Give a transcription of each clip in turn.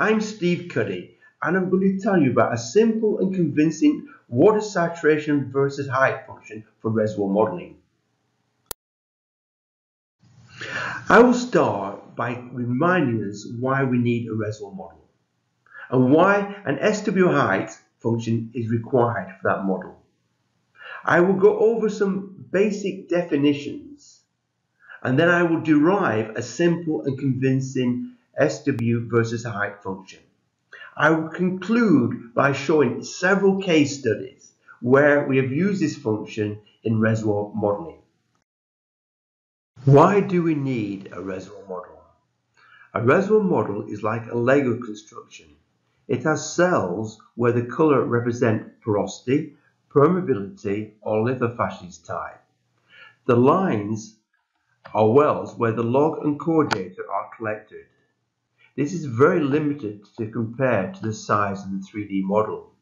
I'm Steve Cuddy and I'm going to tell you about a simple and convincing water saturation versus height function for reservoir modeling. I will start by reminding us why we need a reservoir model and why an SW height function is required for that model. I will go over some basic definitions and then I will derive a simple and convincing SW versus height function. I will conclude by showing several case studies where we have used this function in reservoir modeling. Why do we need a reservoir model? A reservoir model is like a Lego construction. It has cells where the colour represent porosity, permeability or lithofacies type. The lines are wells where the log and core data are collected. This is very limited to compare to the size of the 3D model.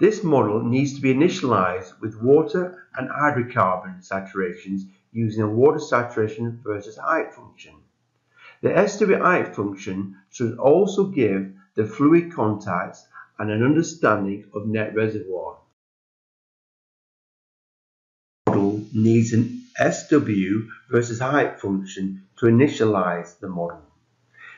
This model needs to be initialized with water and hydrocarbon saturations using a water saturation versus height function. The SW height function should also give the fluid contacts and an understanding of net reservoir. The model needs an SW versus height function to initialize the model.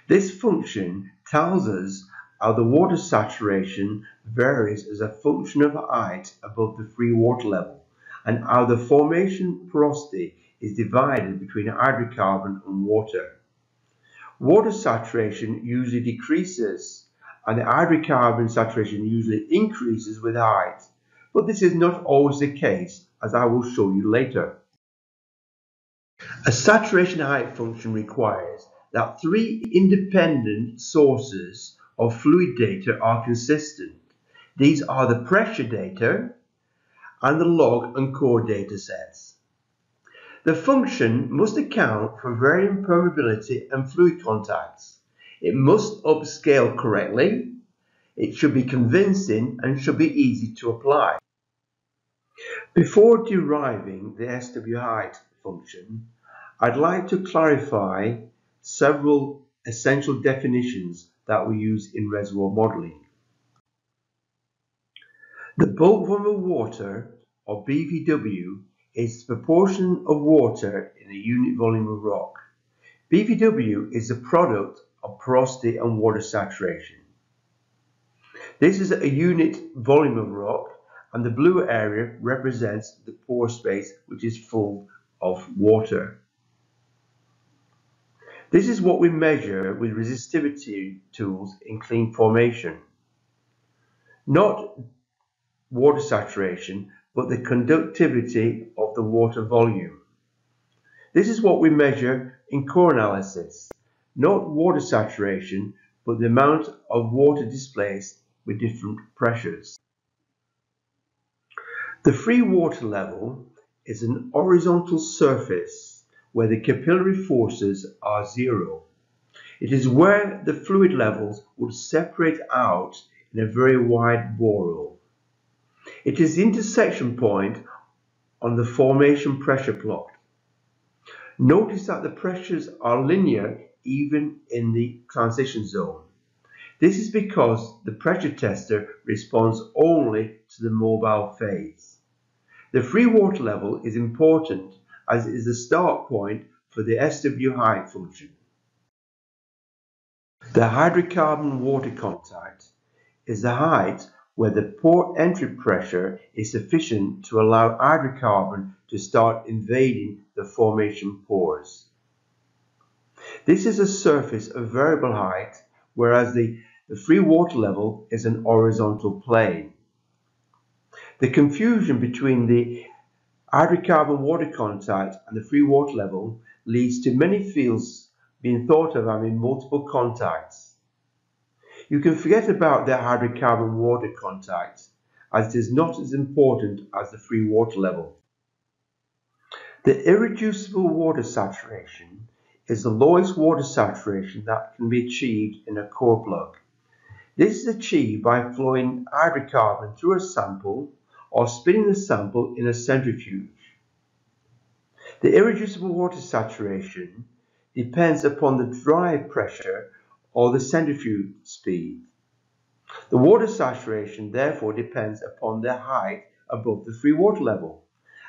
This function tells us how the water saturation varies as a function of height above the free water level and how the formation porosity is divided between hydrocarbon and water. Water saturation usually decreases and the hydrocarbon saturation usually increases with height, but this is not always the case as I will show you later. A saturation height function requires that three independent sources of fluid data are consistent. These are the pressure data and the log and core data sets. The function must account for varying permeability and fluid contacts. It must upscale correctly. It should be convincing and should be easy to apply. Before deriving the SW height function, I'd like to clarify several essential definitions that we use in reservoir modeling. The bulk volume of water, or BVW, is the proportion of water in a unit volume of rock. BVW is the product of porosity and water saturation. This is a unit volume of rock and the blue area represents the pore space which is full of water. This is what we measure with resistivity tools in clean formation. Not water saturation, but the conductivity of the water volume. This is what we measure in core analysis. Not water saturation, but the amount of water displaced with different pressures. The free water level is an horizontal surface where the capillary forces are zero. It is where the fluid levels would separate out in a very wide borehole. It is the intersection point on the formation pressure plot. Notice that the pressures are linear even in the transition zone. This is because the pressure tester responds only to the mobile phase. The free water level is important as it is the start point for the SW height function. The hydrocarbon water contact is the height where the pore entry pressure is sufficient to allow hydrocarbon to start invading the formation pores. This is a surface of variable height, whereas the, the free water level is an horizontal plane. The confusion between the Hydrocarbon water contact and the free water level leads to many fields being thought of having multiple contacts. You can forget about the hydrocarbon water contact as it is not as important as the free water level. The irreducible water saturation is the lowest water saturation that can be achieved in a core plug. This is achieved by flowing hydrocarbon through a sample or spinning the sample in a centrifuge. The irreducible water saturation depends upon the drive pressure or the centrifuge speed. The water saturation therefore depends upon the height above the free water level.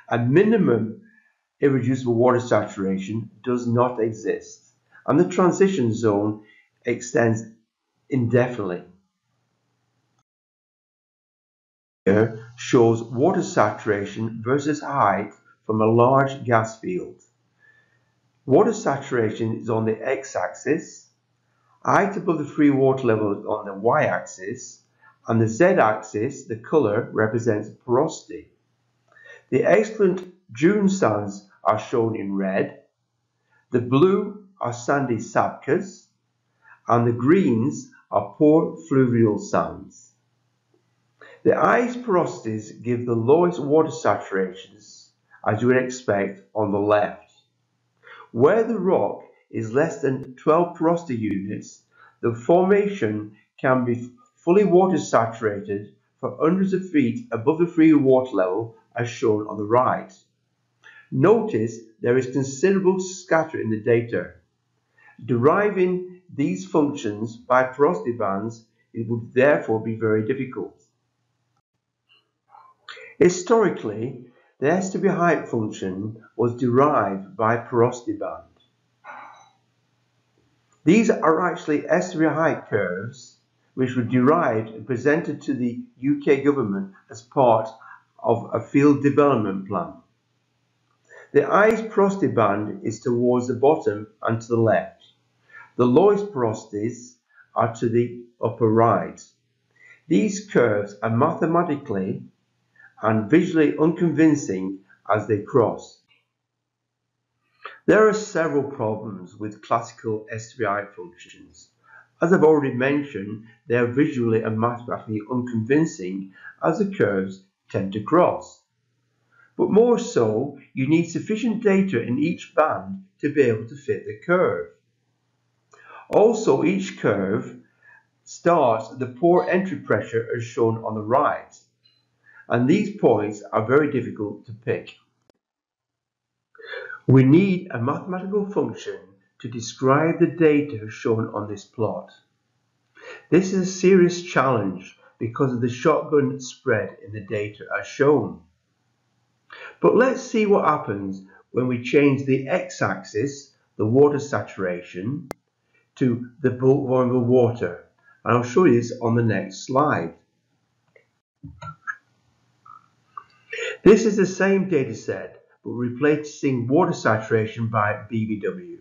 A minimum irreducible water saturation does not exist, and the transition zone extends indefinitely. Here shows water saturation versus height from a large gas field. Water saturation is on the x-axis, height above the free water level is on the y-axis, and the z-axis, the colour, represents porosity. The excellent dune sands are shown in red, the blue are sandy sabkhas, and the greens are poor fluvial sands. The ice porosities give the lowest water saturations, as you would expect, on the left. Where the rock is less than 12 porosity units, the formation can be fully water saturated for hundreds of feet above the free water level as shown on the right. Notice there is considerable scatter in the data. Deriving these functions by porosity bands it would therefore be very difficult. Historically, the SW height function was derived by porosity band. These are actually SW height curves which were derived and presented to the UK government as part of a field development plan. The ice porosity band is towards the bottom and to the left. The lowest porosities are to the upper right. These curves are mathematically and visually unconvincing as they cross. There are several problems with classical SWI functions. As I've already mentioned, they are visually and mathematically unconvincing as the curves tend to cross. But more so, you need sufficient data in each band to be able to fit the curve. Also, each curve starts at the pore entry pressure as shown on the right and these points are very difficult to pick. We need a mathematical function to describe the data shown on this plot. This is a serious challenge because of the shotgun spread in the data as shown. But let's see what happens when we change the x-axis, the water saturation, to the bulk volume of water. And I'll show you this on the next slide. This is the same data set, but replacing water saturation by BVW.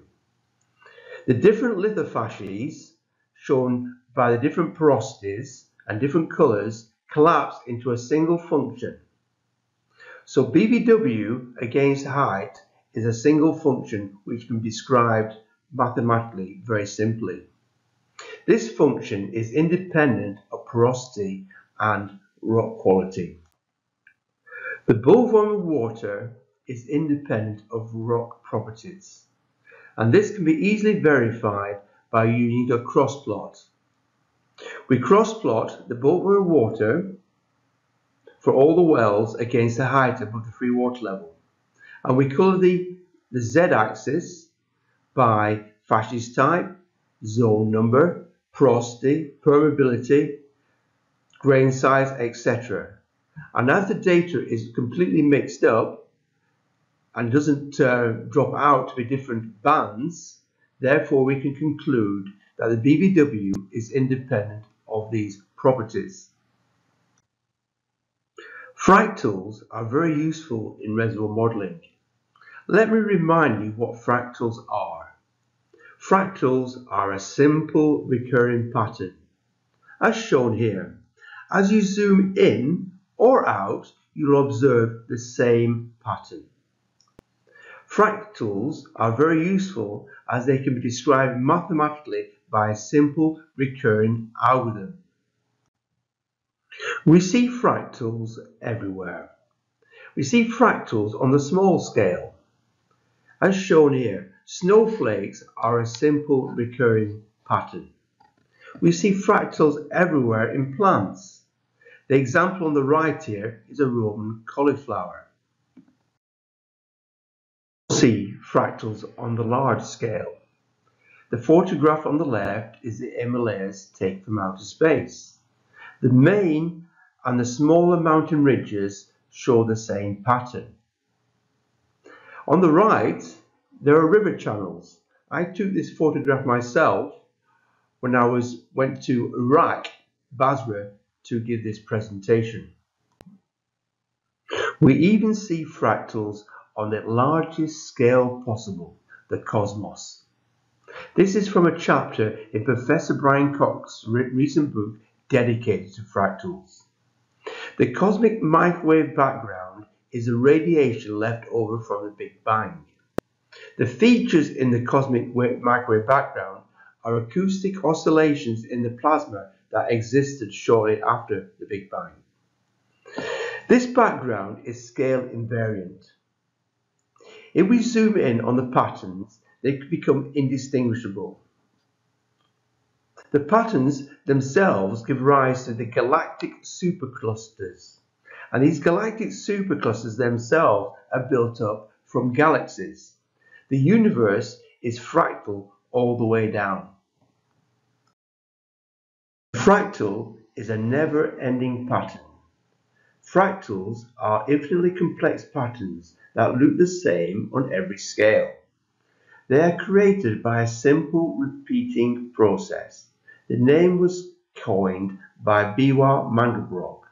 The different lithofacies, shown by the different porosities and different colours, collapse into a single function. So BVW against height is a single function which can be described mathematically very simply. This function is independent of porosity and rock quality. The of water is independent of rock properties, and this can be easily verified by using a cross plot. We cross plot the volume water for all the wells against the height above the free water level, and we colour the, the z-axis by facies type, zone number, porosity, permeability, grain size, etc. And as the data is completely mixed up and doesn't uh, drop out to be different bands, therefore we can conclude that the BVW is independent of these properties. Fractals are very useful in reservoir modelling. Let me remind you what fractals are. Fractals are a simple recurring pattern, as shown here. As you zoom in, or out, you'll observe the same pattern. Fractals are very useful as they can be described mathematically by a simple recurring algorithm. We see fractals everywhere. We see fractals on the small scale. As shown here, snowflakes are a simple recurring pattern. We see fractals everywhere in plants. The example on the right here is a Roman cauliflower. See fractals on the large scale. The photograph on the left is the Himalayas taken from outer space. The main and the smaller mountain ridges show the same pattern. On the right, there are river channels. I took this photograph myself when I was went to Iraq, Basra, to give this presentation. We even see fractals on the largest scale possible, the cosmos. This is from a chapter in Professor Brian Cox's recent book dedicated to fractals. The cosmic microwave background is the radiation left over from the Big Bang. The features in the cosmic microwave background are acoustic oscillations in the plasma that existed shortly after the Big Bang. This background is scale invariant. If we zoom in on the patterns, they become indistinguishable. The patterns themselves give rise to the galactic superclusters, and these galactic superclusters themselves are built up from galaxies. The universe is fractal all the way down. Fractal is a never-ending pattern. Fractals are infinitely complex patterns that look the same on every scale. They are created by a simple repeating process. The name was coined by Benoit Mandelbrot.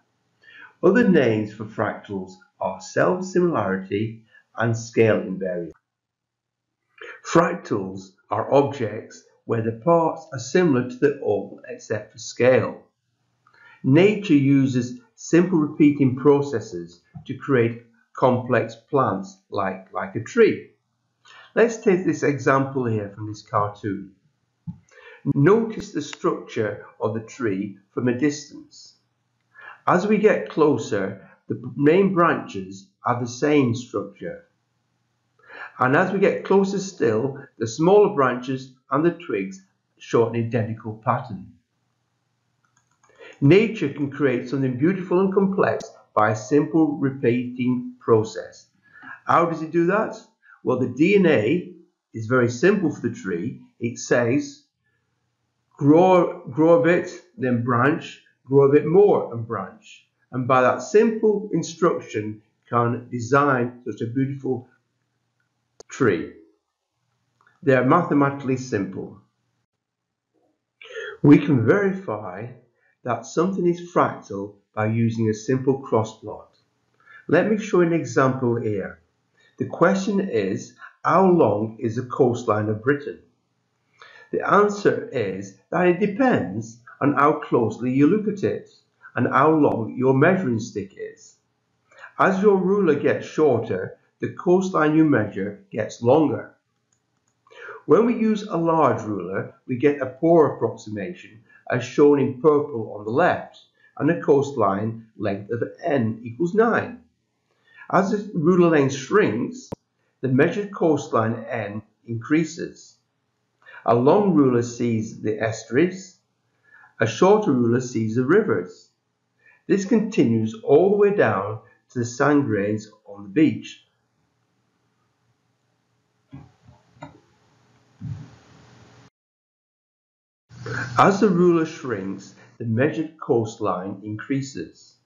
Other names for fractals are self-similarity and scale invariance. Fractals are objects where the parts are similar to the whole except for scale. Nature uses simple repeating processes to create complex plants like, like a tree. Let's take this example here from this cartoon. Notice the structure of the tree from a distance. As we get closer, the main branches are the same structure. And as we get closer still, the smaller branches and the twigs show an identical pattern. Nature can create something beautiful and complex by a simple repeating process. How does it do that? Well, the DNA is very simple for the tree. It says, grow, grow a bit, then branch, grow a bit more and branch. And by that simple instruction can design such a beautiful tree. They are mathematically simple. We can verify that something is fractal by using a simple cross plot. Let me show an example here. The question is, how long is the coastline of Britain? The answer is that it depends on how closely you look at it and how long your measuring stick is. As your ruler gets shorter, the coastline you measure gets longer. When we use a large ruler, we get a poor approximation as shown in purple on the left, and a coastline length of n equals 9. As the ruler length shrinks, the measured coastline n increases. A long ruler sees the estuaries, a shorter ruler sees the rivers. This continues all the way down to the sand grains on the beach. As the ruler shrinks, the measured coastline increases.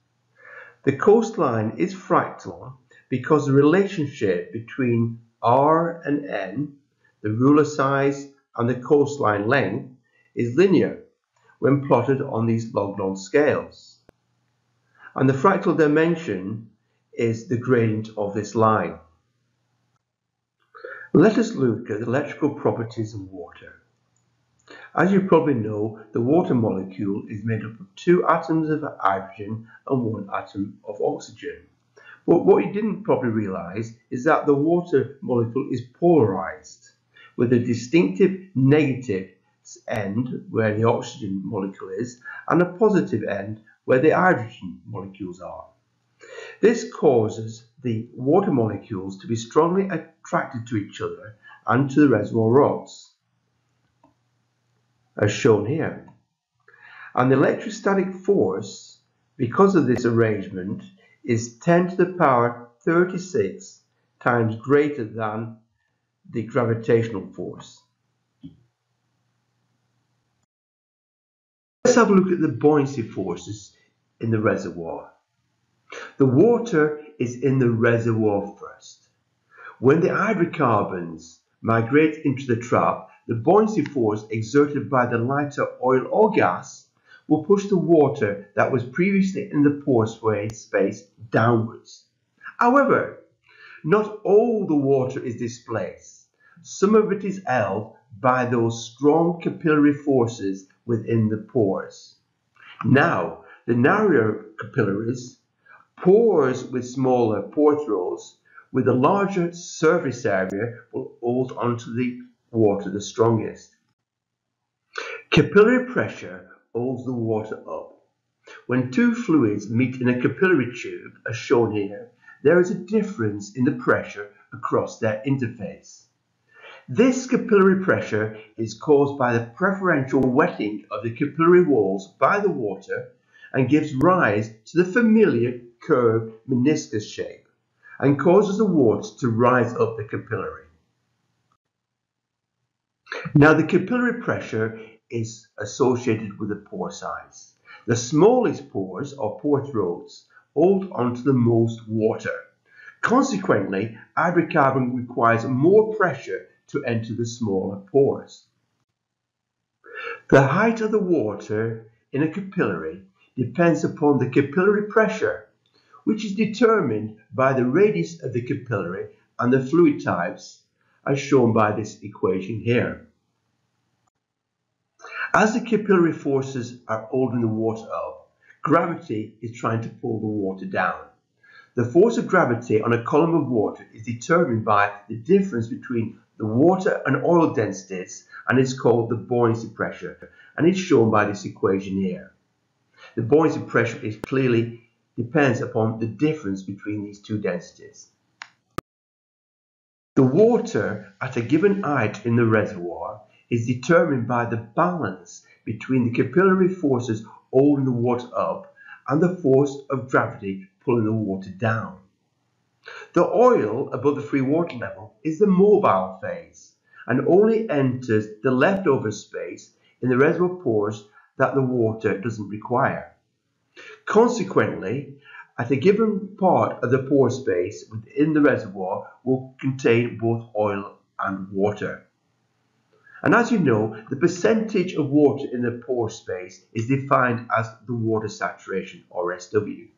The coastline is fractal because the relationship between r and n, the ruler size and the coastline length, is linear when plotted on these log-log scales. And the fractal dimension is the gradient of this line. Let us look at the electrical properties of water. As you probably know, the water molecule is made up of two atoms of hydrogen and one atom of oxygen. But what you didn't probably realise is that the water molecule is polarised, with a distinctive negative end where the oxygen molecule is and a positive end where the hydrogen molecules are. This causes the water molecules to be strongly attracted to each other and to the reservoir rocks as shown here. An electrostatic force, because of this arrangement, is 10 to the power 36 times greater than the gravitational force. Let's have a look at the buoyancy forces in the reservoir. The water is in the reservoir first. When the hydrocarbons migrate into the trap, the buoyancy force exerted by the lighter oil or gas will push the water that was previously in the pore space downwards. However, not all the water is displaced. Some of it is held by those strong capillary forces within the pores. Now, the narrower capillaries, pores with smaller pore throats, with a larger surface area will hold onto the water the strongest. Capillary pressure holds the water up. When two fluids meet in a capillary tube, as shown here, there is a difference in the pressure across their interface. This capillary pressure is caused by the preferential wetting of the capillary walls by the water and gives rise to the familiar curved meniscus shape and causes the water to rise up the capillary. Now the capillary pressure is associated with the pore size. The smallest pores or pore throats hold onto the most water. Consequently, hydrocarbon requires more pressure to enter the smaller pores. The height of the water in a capillary depends upon the capillary pressure, which is determined by the radius of the capillary and the fluid types, as shown by this equation here. As the capillary forces are holding the water up, gravity is trying to pull the water down. The force of gravity on a column of water is determined by the difference between the water and oil densities and is called the buoyancy pressure and it's shown by this equation here. The buoyancy pressure is clearly depends upon the difference between these two densities. The water at a given height in the reservoir is determined by the balance between the capillary forces holding the water up and the force of gravity pulling the water down. The oil above the free water level is the mobile phase and only enters the leftover space in the reservoir pores that the water doesn't require. Consequently, at a given part of the pore space within the reservoir will contain both oil and water. And as you know, the percentage of water in the pore space is defined as the water saturation or SW.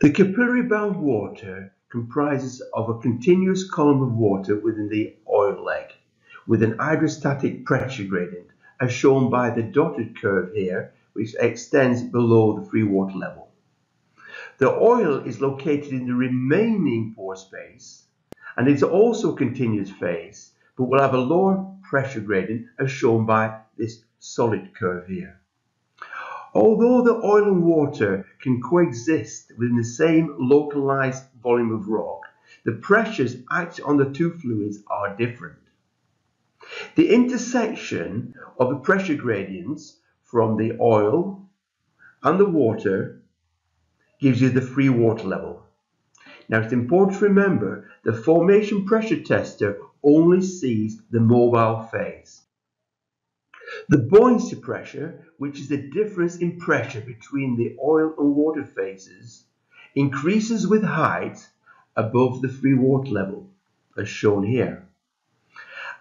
The capillary bound water comprises of a continuous column of water within the oil leg with an hydrostatic pressure gradient as shown by the dotted curve here which extends below the free water level. The oil is located in the remaining pore space and it's also continuous phase but will have a lower pressure gradient as shown by this solid curve here. Although the oil and water can coexist within the same localized volume of rock, the pressures acting on the two fluids are different. The intersection of the pressure gradients from the oil and the water gives you the free water level. Now it's important to remember the formation pressure tester only sees the mobile phase. The buoyancy pressure, which is the difference in pressure between the oil and water phases, increases with height above the free water level, as shown here.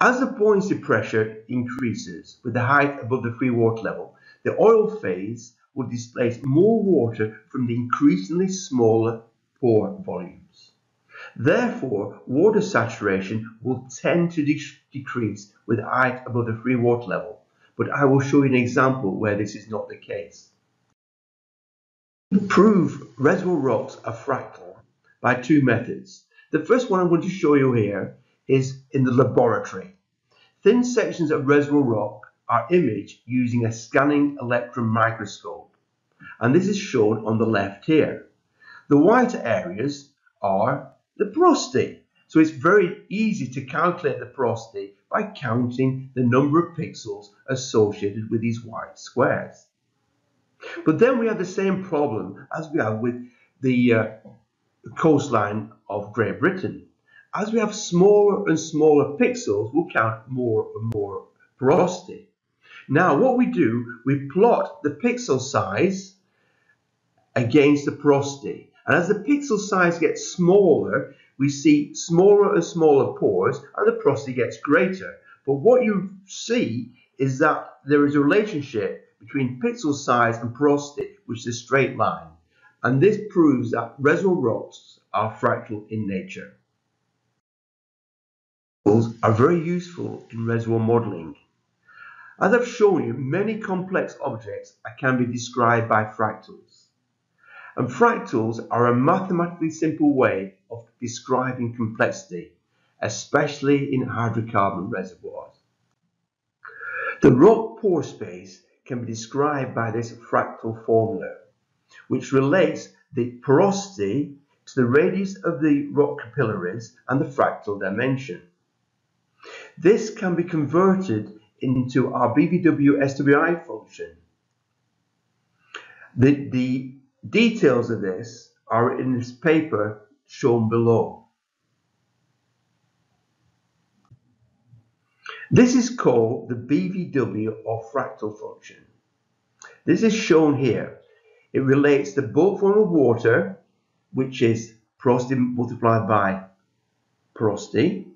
As the buoyancy pressure increases with the height above the free water level, the oil phase will displace more water from the increasingly smaller pore volumes. Therefore, water saturation will tend to de decrease with height above the free water level but I will show you an example where this is not the case. Prove reservoir rocks are fractal by two methods. The first one I'm going to show you here is in the laboratory. Thin sections of reservoir rock are imaged using a scanning electron microscope and this is shown on the left here. The white areas are the porosity. So it's very easy to calculate the porosity by counting the number of pixels associated with these white squares. But then we have the same problem as we have with the uh, coastline of Great Britain. As we have smaller and smaller pixels, we'll count more and more porosity. Now what we do, we plot the pixel size against the porosity. And as the pixel size gets smaller, we see smaller and smaller pores and the porosity gets greater. But what you see is that there is a relationship between pixel size and porosity, which is a straight line. And this proves that reservoir rocks are fractal in nature. Are very useful in reservoir modeling. As I've shown you, many complex objects can be described by fractals. And fractals are a mathematically simple way of describing complexity, especially in hydrocarbon reservoirs. The rock pore space can be described by this fractal formula, which relates the porosity to the radius of the rock capillaries and the fractal dimension. This can be converted into our BVW SWI function. The, the details of this are in this paper shown below. This is called the BVW or fractal function. This is shown here. It relates the bulk volume of water, which is porosity multiplied by porosity,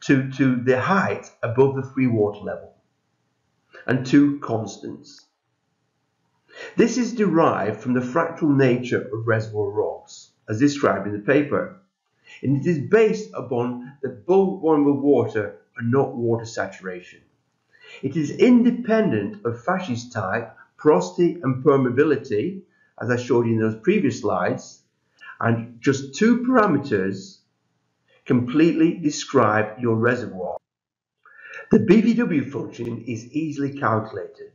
to, to the height above the free water level, and two constants. This is derived from the fractal nature of reservoir rocks, as described in the paper, and it is based upon the bulk volume of water and not water saturation. It is independent of facies type, porosity and permeability, as I showed you in those previous slides, and just two parameters completely describe your reservoir. The BVW function is easily calculated.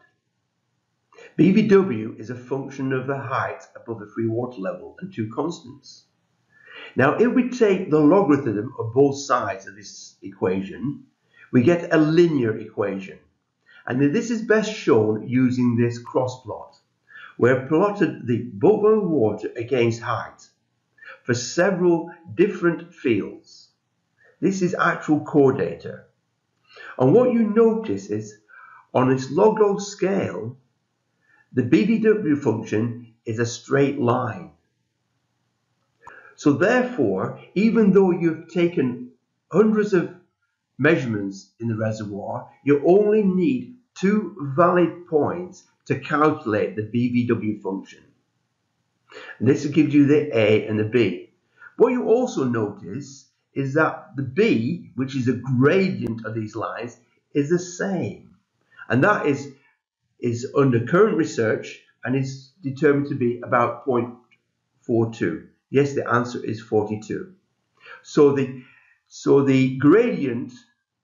BVW is a function of the height above the free water level and two constants. Now, if we take the logarithm of both sides of this equation, we get a linear equation. And this is best shown using this cross plot, where plotted the of water against height for several different fields. This is actual core data. And what you notice is on this log log scale, the BVW function is a straight line. So therefore, even though you've taken hundreds of measurements in the reservoir, you only need two valid points to calculate the BVW function. And this gives you the A and the B. What you also notice is that the B, which is a gradient of these lines, is the same. And that is, is under current research and is determined to be about 0.42. Yes, the answer is 42. So the so the gradient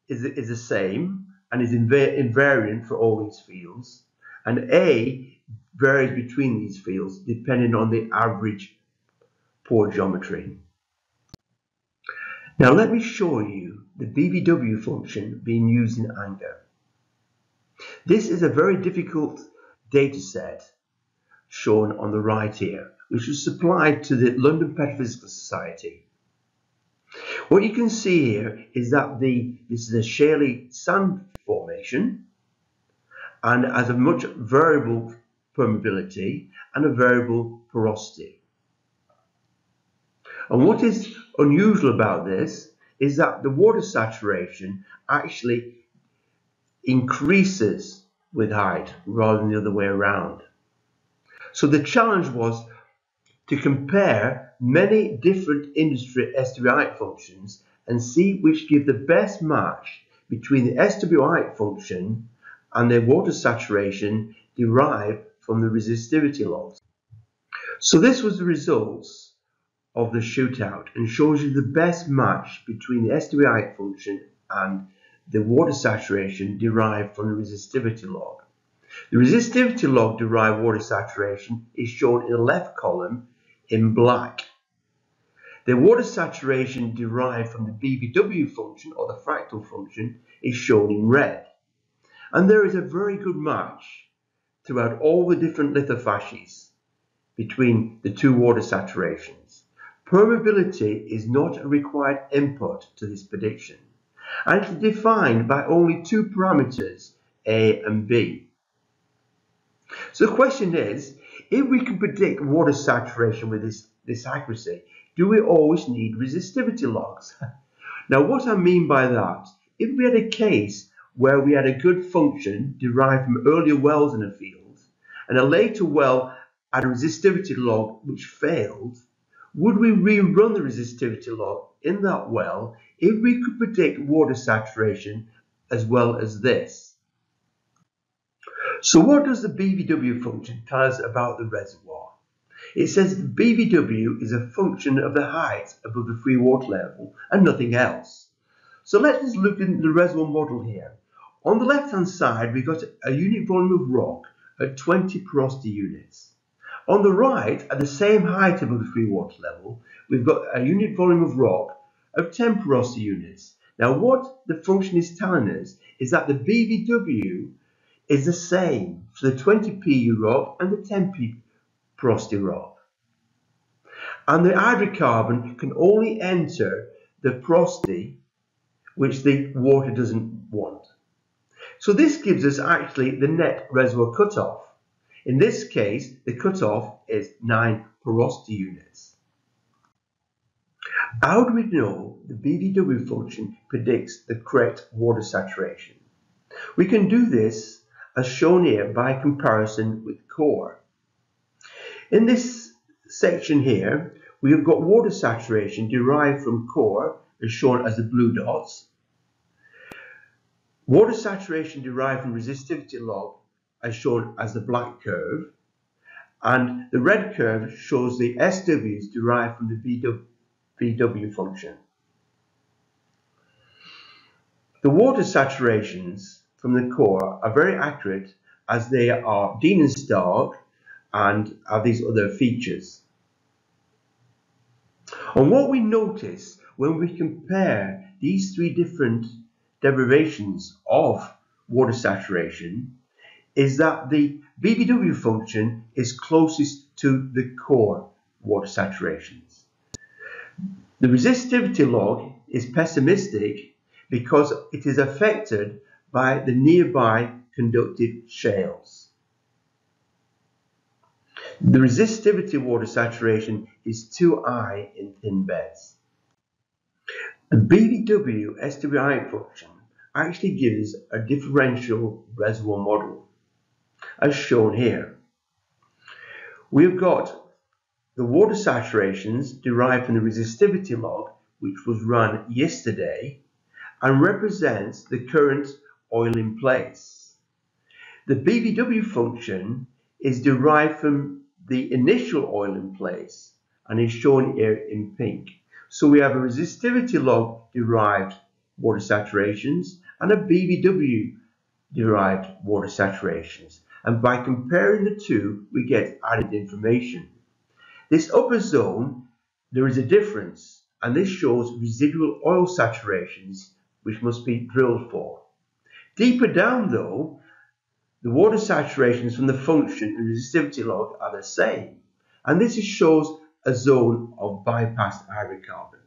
is, is the same and is invariant for all these fields. And A varies between these fields depending on the average pore geometry. Now let me show you the BVW function being used in anger. This is a very difficult data set shown on the right here, which was supplied to the London Petrophysical Society what you can see here is that the this is a shaly sand formation and has a much variable permeability and a variable porosity. And what is unusual about this is that the water saturation actually increases with height rather than the other way around. So the challenge was to compare many different industry SWI functions and see which give the best match between the SWI function and the water saturation derived from the resistivity logs. So this was the results of the shootout and shows you the best match between the SWI function and the water saturation derived from the resistivity log. The resistivity log derived water saturation is shown in the left column in black. The water saturation derived from the BVW function or the fractal function is shown in red. And there is a very good match throughout all the different lithofacies between the two water saturations. Permeability is not a required input to this prediction and it's defined by only two parameters, A and B. So the question is, if we can predict water saturation with this, this accuracy, do we always need resistivity logs? now what I mean by that, if we had a case where we had a good function derived from earlier wells in a field, and a later well had a resistivity log which failed, would we rerun the resistivity log in that well if we could predict water saturation as well as this? So what does the BVW function tell us about the reservoir? It says BVW is a function of the height above the free water level and nothing else. So let's just look at the reservoir model here. On the left hand side we've got a unit volume of rock at 20 porosity units. On the right, at the same height above the free water level, we've got a unit volume of rock of 10 porosity units. Now what the function is telling us is that the BVW is the same for the 20 PU rock and the 10 P porosity rock. And the hydrocarbon can only enter the porosity which the water doesn't want. So this gives us actually the net reservoir cutoff. In this case, the cutoff is 9 porosity units. How do we know the BVW function predicts the correct water saturation? We can do this as shown here by comparison with core. In this section here, we have got water saturation derived from core, as shown as the blue dots. Water saturation derived from resistivity log, as shown as the black curve. And the red curve shows the SWs derived from the BVW function. The water saturations from the core are very accurate as they are Stark and have these other features. And what we notice when we compare these three different derivations of water saturation is that the BVW function is closest to the core water saturations. The resistivity log is pessimistic because it is affected by the nearby conductive shales. The resistivity water saturation is too high in thin beds. The BVW SWI function actually gives a differential reservoir model, as shown here. We've got the water saturations derived from the resistivity log, which was run yesterday, and represents the current oil in place. The BVW function is derived from the initial oil in place and is shown here in pink. So we have a resistivity log derived water saturations and a BVW derived water saturations. And by comparing the two, we get added information. This upper zone, there is a difference, and this shows residual oil saturations, which must be drilled for. Deeper down though, the water saturations from the function and resistivity log are the same. And this shows a zone of bypassed hydrocarbon.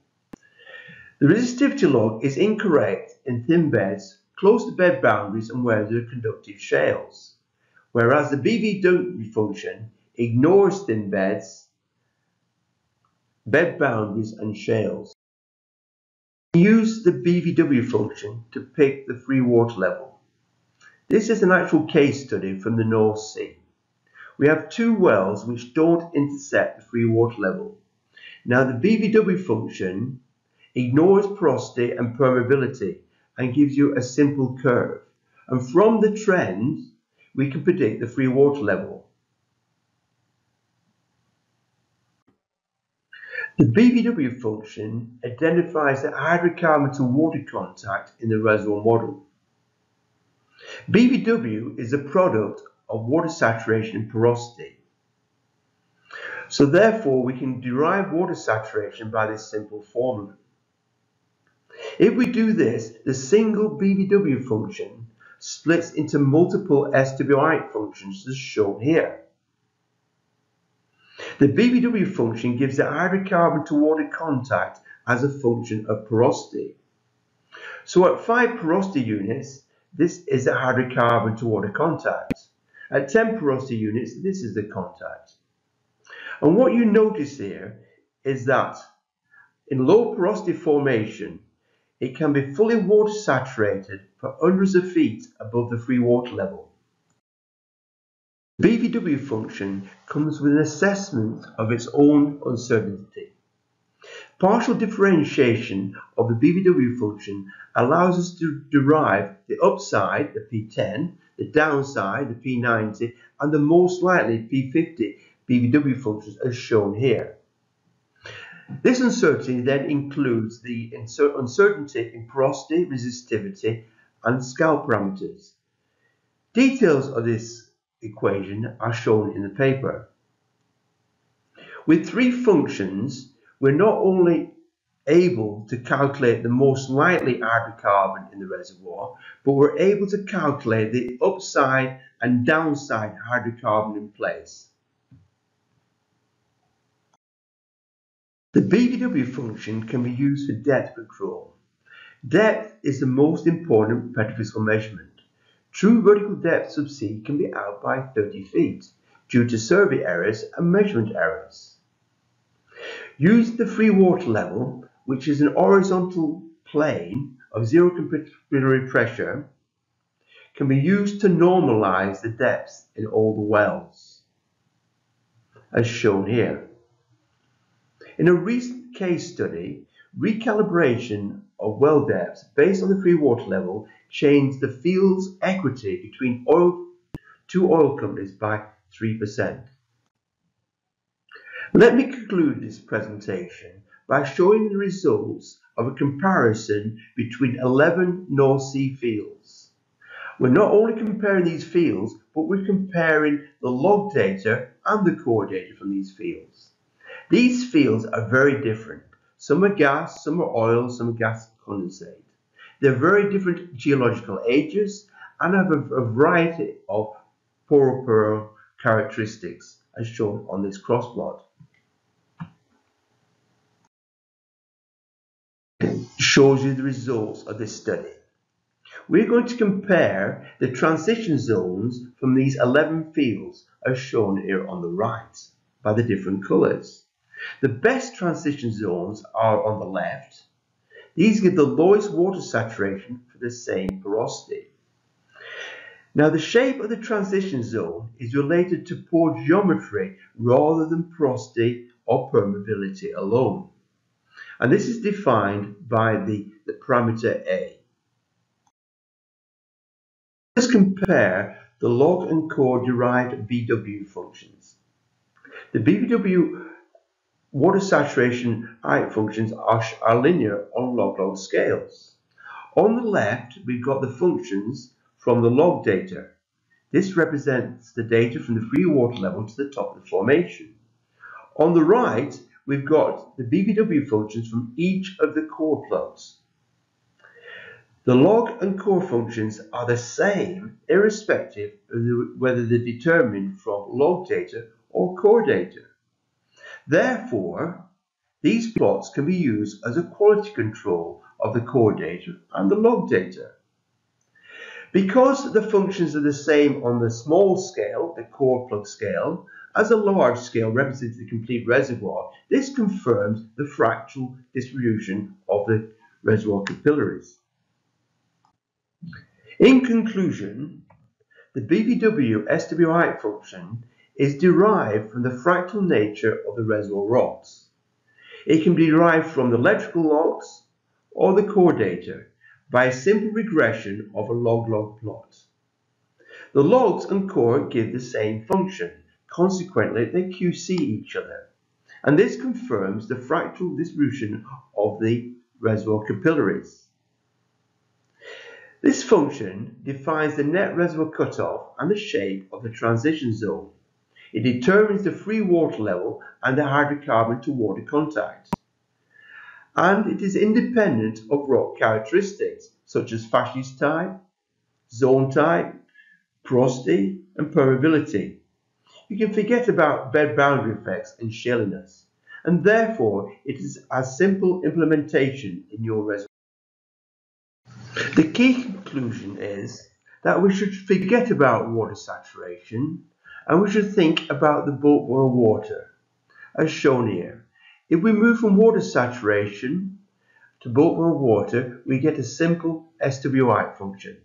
The resistivity log is incorrect in thin beds close to bed boundaries and where there are conductive shales, whereas the BVW function ignores thin beds, bed boundaries and shales. Use the BVW function to pick the free water level. This is an actual case study from the North Sea. We have two wells which don't intersect the free water level. Now the BVW function ignores porosity and permeability and gives you a simple curve. And from the trend, we can predict the free water level. The BVW function identifies the hydrocarbon to water contact in the reservoir model. BVW is a product of water saturation and porosity. So therefore we can derive water saturation by this simple formula. If we do this, the single BVW function splits into multiple SWI functions as shown here. The BVW function gives the hydrocarbon to water contact as a function of porosity. So at 5 porosity units, this is a hydrocarbon to water contact. At 10 porosity units, this is the contact. And what you notice here is that in low porosity formation, it can be fully water saturated for hundreds of feet above the free water level. The BVW function comes with an assessment of its own uncertainty. Partial differentiation of the BVW function allows us to derive the upside, the P10, the downside, the P90, and the most likely P50 BVW functions as shown here. This uncertainty then includes the uncertainty in porosity, resistivity, and scale parameters. Details of this equation are shown in the paper. With three functions, we're not only able to calculate the most likely hydrocarbon in the reservoir, but we're able to calculate the upside and downside hydrocarbon in place. The BVW function can be used for depth control. Depth is the most important petrophysical measurement. True vertical depth subsea can be out by 30 feet due to survey errors and measurement errors. Use the free water level, which is an horizontal plane of zero capillary pressure, can be used to normalize the depths in all the wells, as shown here. In a recent case study, recalibration of well depths based on the free water level changed the field's equity between oil, two oil companies by 3%. Let me conclude this presentation by showing the results of a comparison between 11 North Sea fields. We're not only comparing these fields, but we're comparing the log data and the core data from these fields. These fields are very different. Some are gas, some are oil, some are gas condensate. They're very different geological ages and have a, a variety of pore characteristics as shown on this cross plot. It shows you the results of this study. We're going to compare the transition zones from these 11 fields as shown here on the right by the different colours. The best transition zones are on the left. These give the lowest water saturation for the same porosity. Now the shape of the transition zone is related to pore geometry rather than porosity or permeability alone. And this is defined by the, the parameter A. Let's compare the log and core derived BVW functions. The BVW water saturation height functions are, are linear on log-log scales. On the left, we've got the functions from the log data. This represents the data from the free water level to the top of the formation. On the right, we've got the BVW functions from each of the core plugs. The log and core functions are the same irrespective of whether they're determined from log data or core data. Therefore, these plots can be used as a quality control of the core data and the log data. Because the functions are the same on the small scale, the core plug scale, as a large scale represents the complete reservoir, this confirms the fractal distribution of the reservoir capillaries. In conclusion, the BVW SWI function is derived from the fractal nature of the reservoir rocks. It can be derived from the electrical logs or the core data by a simple regression of a log-log plot. The logs and core give the same function, consequently they QC each other, and this confirms the fractal distribution of the reservoir capillaries. This function defines the net reservoir cutoff and the shape of the transition zone. It determines the free water level and the hydrocarbon to water contact. And it is independent of rock characteristics such as facies type, zone type, porosity, and permeability. You can forget about bed boundary effects and shaliness, and therefore it is a simple implementation in your reservoir. The key conclusion is that we should forget about water saturation and we should think about the boil water, as shown here. If we move from water saturation to boil water, we get a simple SWI function.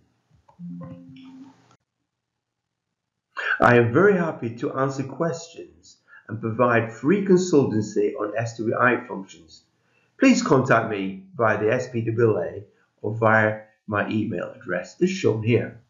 I am very happy to answer questions and provide free consultancy on SWI functions. Please contact me via the SPWLA or via my email address as shown here.